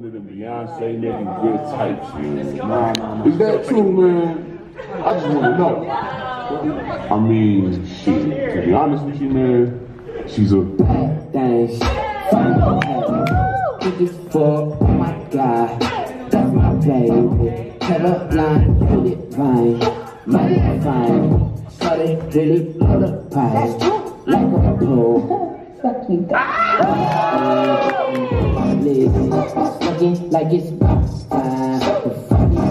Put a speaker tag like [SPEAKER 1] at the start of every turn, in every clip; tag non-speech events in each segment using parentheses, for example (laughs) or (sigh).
[SPEAKER 1] The Beyonce nigga good type shit.
[SPEAKER 2] Nah, nah, nah.
[SPEAKER 1] Is that true, man? I just want to know. I mean, shit. To be honest with you, man, she's a
[SPEAKER 2] Bad thing. Think it's for oh my god. That's my baby. Caroline, put it fine. Mighty fine. Started really blow the pipe. Like a pro. (laughs)
[SPEAKER 3] Fucking
[SPEAKER 2] Looking like it's.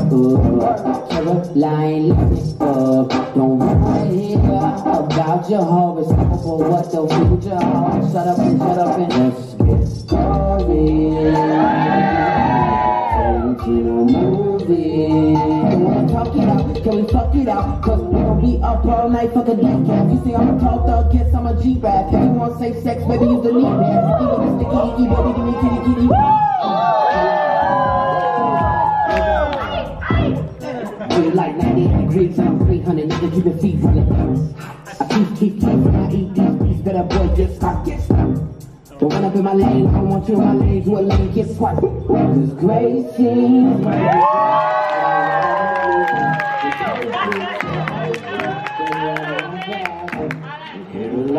[SPEAKER 2] The fuck. Caroline, let me up. Don't worry about your horoscope or what the future holds. Shut up and shut up and let's get started. Tarantino movie. Don't wanna talk it out, can we fuck it out? Cause we gon' be up all night, fuck a decaf. You say I'm a tall thug, guess I'm a G-rap. If you want safe sex, baby, use the knee pad. Even sticky icky, baby, give me kitty kitty. 300, nigga, keep your feet on. I keep, keep, keep, I eat these beats, better boy, just stop, get stopped. Don't run up in my lane, I don't want you in my lane, do a lane, get swiped. Cause Gracie,
[SPEAKER 3] Pretty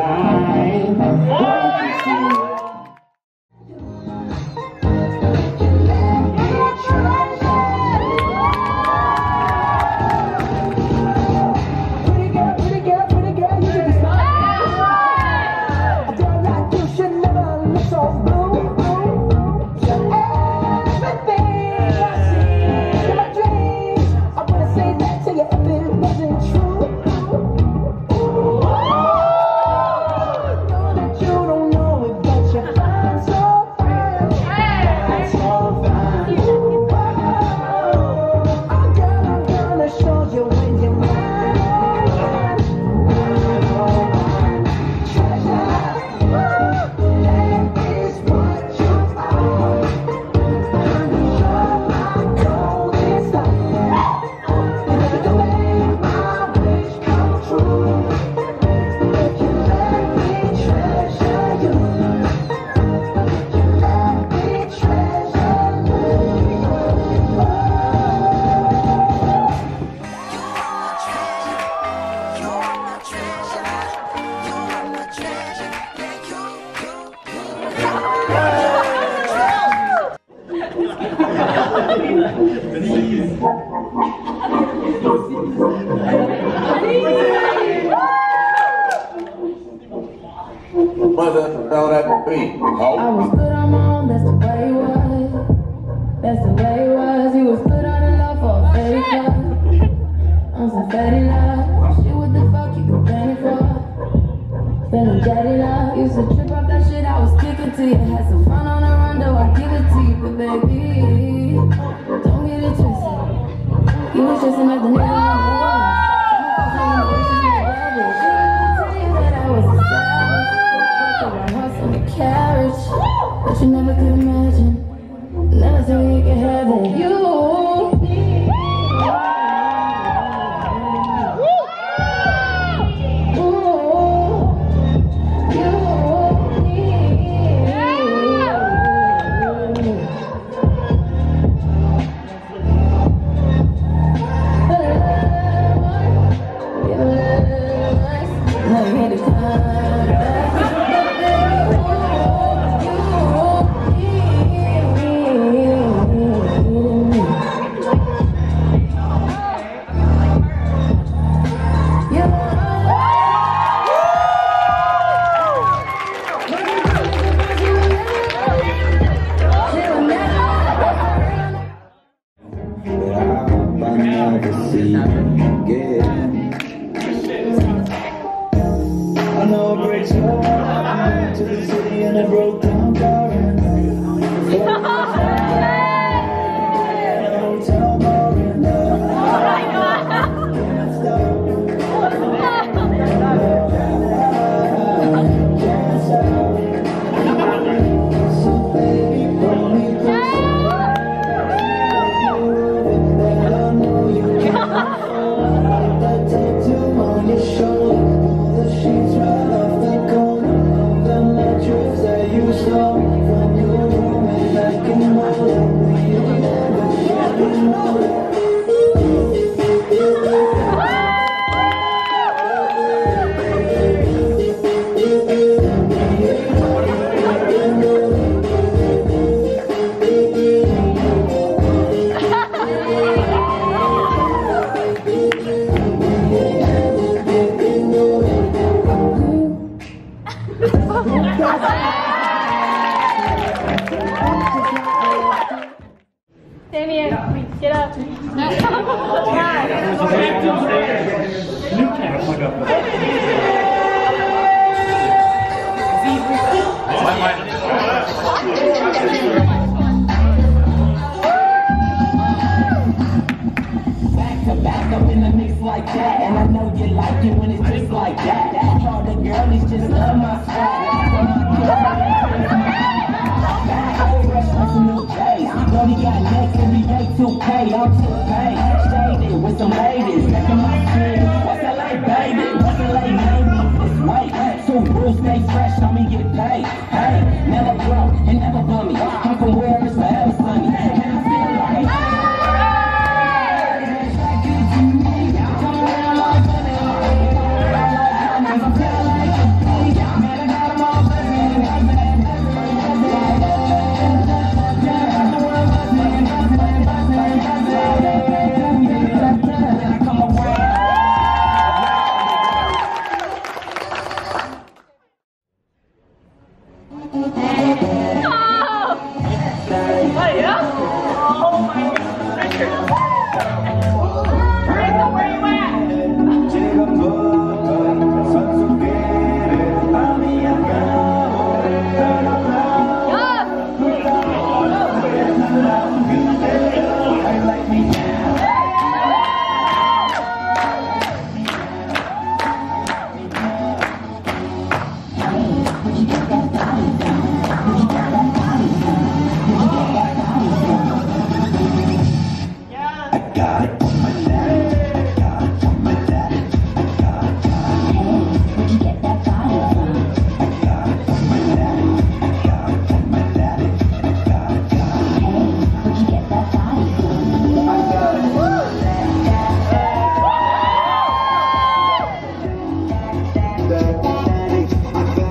[SPEAKER 1] What the hell that be?
[SPEAKER 4] I
[SPEAKER 1] Oh,
[SPEAKER 4] was good on my own, that's the way it was. That's the way it was. He was good on the love for a fairy oh, love. On some fatty love. Shit, what the fuck you complaining for? Feeling daddy love. Used to trip off that shit I was kicking to you. Had some fun on the run, though I give it to you. But baby, but you never could imagine. Never thought you could have it. You.
[SPEAKER 2] I it your
[SPEAKER 5] get up.
[SPEAKER 2] Back to back up in the mix like that, and I know you like it when it's just like that. All the girlies just love my swag. Fresh like some new next NBA 2K, I'm
[SPEAKER 1] Are now going to progress to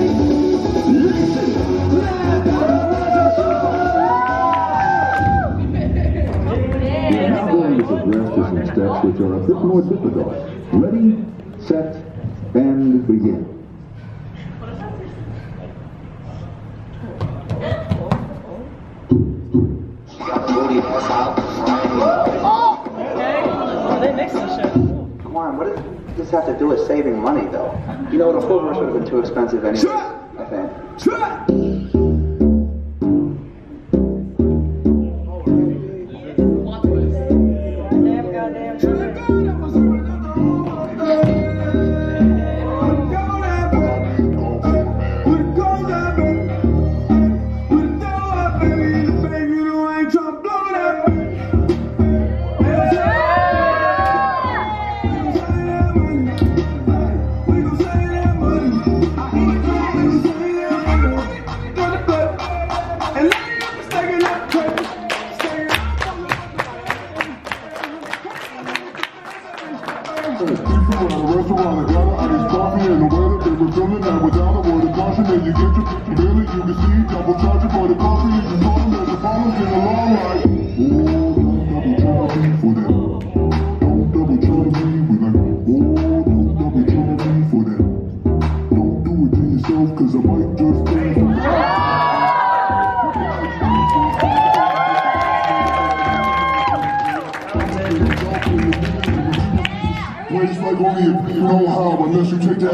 [SPEAKER 1] some steps which are a bit more difficult. Ready, set, and begin.
[SPEAKER 6] Come on, what does this have to do with saving money, though? You know, the full verse would have been too expensive anyway. Think.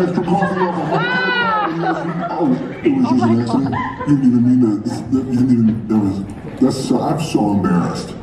[SPEAKER 7] Extra coffee off of my Oh, it was oh just an accident. You didn't even mean that. that you didn't even, that was, that's so, I'm so embarrassed.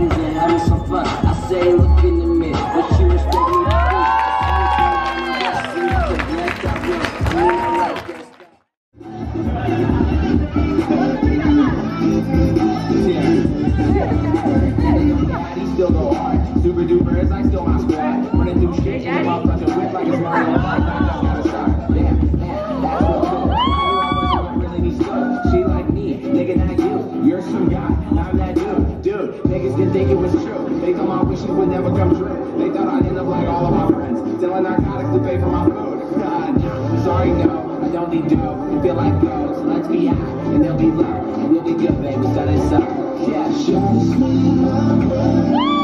[SPEAKER 2] And you. You're some guy, I'm that dude. Dude, niggas didn't think it was true. They thought my wishes would never come true. They thought I'd end up like all of my friends, selling narcotics to pay for my food. God, no, sorry, no, I don't need dough. You feel like gold, so let's be high, and they'll be low. And we'll be good, baby, so it's up. Yeah, sure.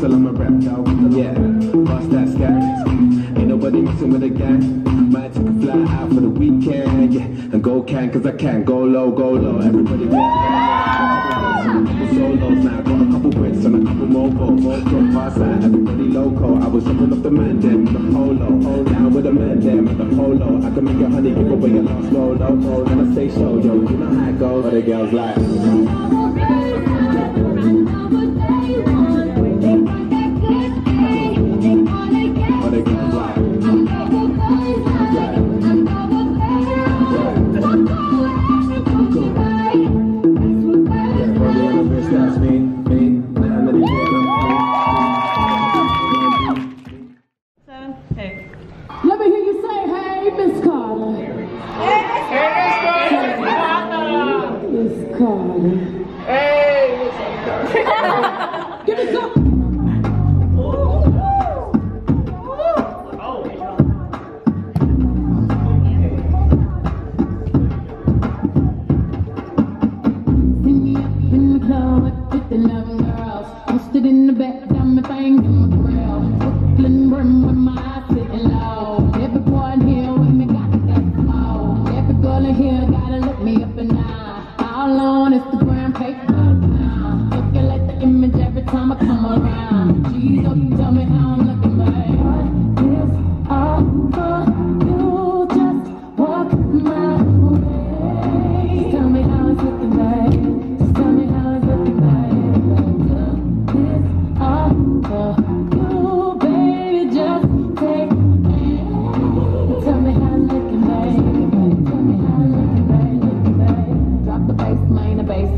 [SPEAKER 8] Tell I'm a rap dog, yeah. Bust that scat. Ain't nobody messing with a gang. Might take a fly out for the weekend, yeah. And go can, cause I can. Go low, go low. Everybody Solos now, got a couple bricks and a couple mobile. Drop past that, everybody loco. I was jumping off the man them with the polo. Down with the man them with the polo. I can make your honey give away your last roll. And I say so, yo, you know how it goes. But the girls like.
[SPEAKER 3] Give me some. Come around. Tell me how I'm looking, you? Just walk my way. Tell me how looking. Just tell me how looking, you, baby. Just take. Tell me how looking. Tell me how looking. Drop the bass, the bass,